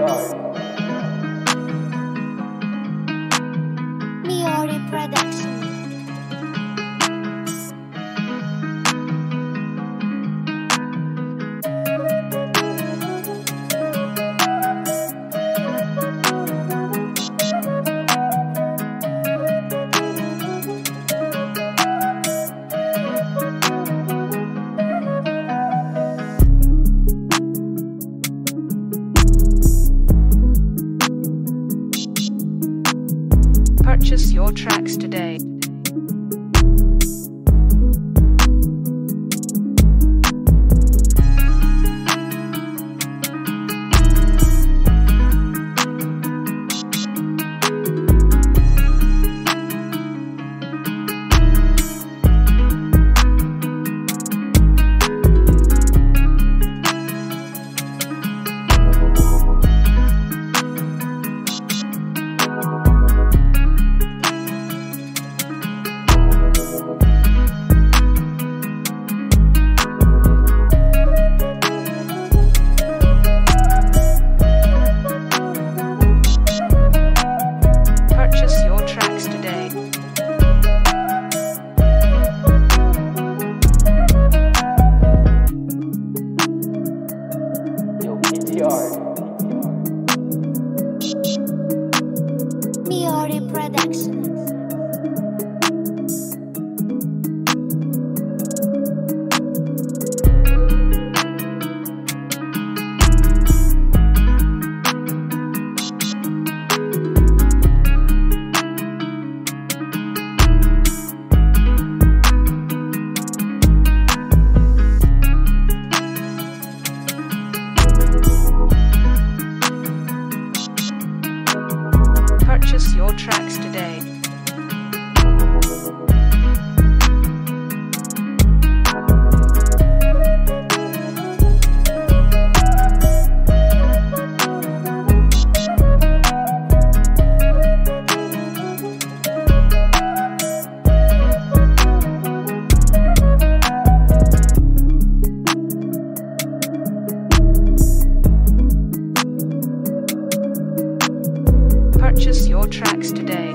Miori tracks today. tracks today.